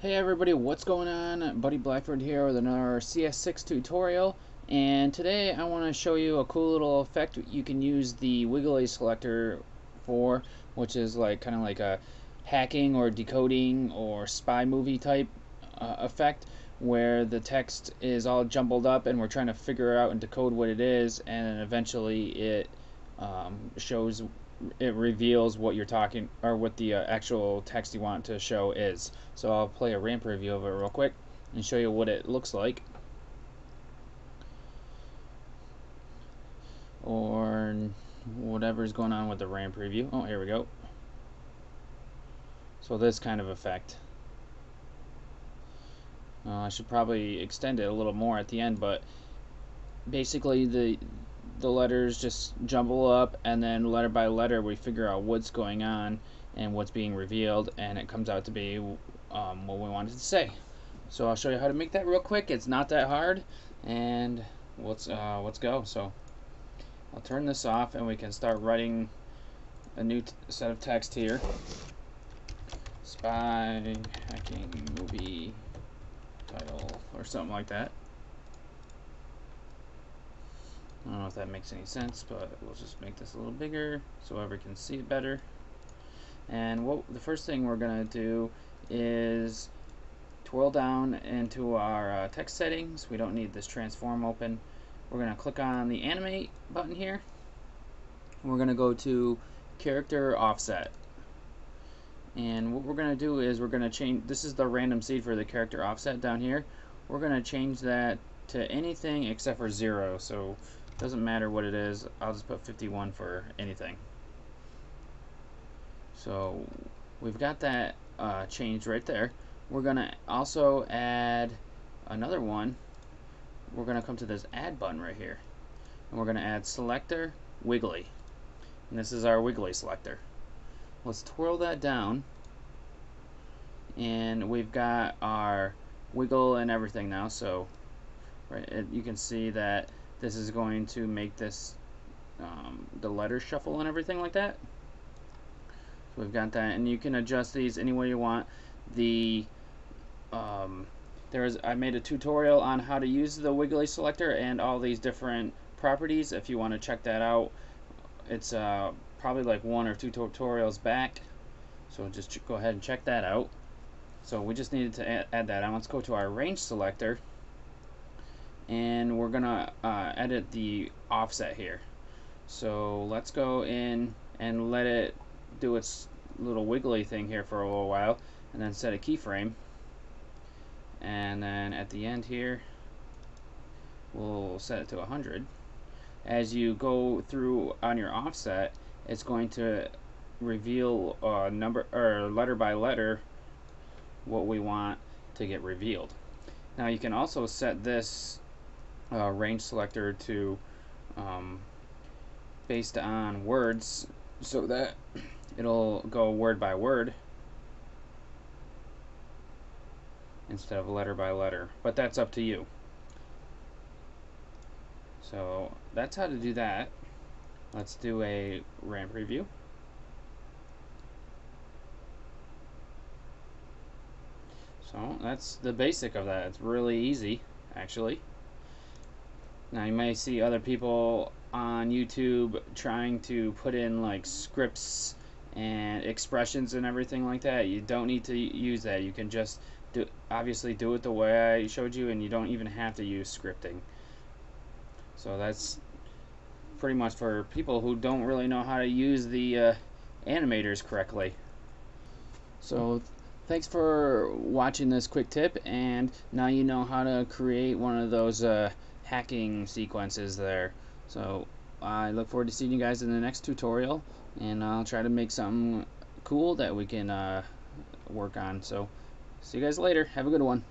Hey everybody, what's going on? Buddy Blackford here with another CS6 tutorial and today I want to show you a cool little effect you can use the Wiggly selector for which is like kind of like a hacking or decoding or spy movie type uh, effect where the text is all jumbled up and we're trying to figure out and decode what it is and then eventually it um, shows it reveals what you're talking or what the uh, actual text you want to show is. So I'll play a RAM preview of it real quick and show you what it looks like. Or whatever's going on with the RAM preview. Oh, here we go. So this kind of effect. Uh, I should probably extend it a little more at the end, but basically the the letters just jumble up and then letter by letter we figure out what's going on and what's being revealed and it comes out to be um, what we wanted to say. So I'll show you how to make that real quick. It's not that hard and let's uh, let's go. So I'll turn this off and we can start writing a new set of text here. Spy hacking movie title or something like that. I don't know if that makes any sense, but we'll just make this a little bigger so everyone can see it better. And what the first thing we're going to do is twirl down into our uh, text settings. We don't need this transform open. We're going to click on the animate button here. We're going to go to character offset. And what we're going to do is we're going to change, this is the random seed for the character offset down here. We're going to change that to anything except for zero. So doesn't matter what it is, I'll just put 51 for anything. So we've got that uh, changed right there. We're going to also add another one. We're going to come to this add button right here. And we're going to add selector wiggly. And this is our wiggly selector. Let's twirl that down. And we've got our wiggle and everything now. So right, you can see that this is going to make this um, the letters shuffle and everything like that. So we've got that, and you can adjust these any way you want. The um, there's I made a tutorial on how to use the wiggly selector and all these different properties. If you want to check that out, it's uh, probably like one or two tutorials back. So just go ahead and check that out. So we just needed to add, add that on. Let's go to our range selector and we're gonna uh, edit the offset here. So let's go in and let it do its little wiggly thing here for a little while and then set a keyframe. And then at the end here we'll set it to 100 as you go through on your offset it's going to reveal uh, number or letter by letter what we want to get revealed. Now you can also set this uh, range selector to um, based on words so that it'll go word by word instead of letter by letter but that's up to you. So that's how to do that. Let's do a RAM preview. So that's the basic of that. It's really easy actually now you may see other people on YouTube trying to put in like scripts and expressions and everything like that. You don't need to use that. You can just do obviously do it the way I showed you and you don't even have to use scripting. So that's pretty much for people who don't really know how to use the uh, animators correctly. So thanks for watching this quick tip and now you know how to create one of those uh, hacking sequences there. So I look forward to seeing you guys in the next tutorial and I'll try to make something cool that we can uh, work on. So see you guys later. Have a good one.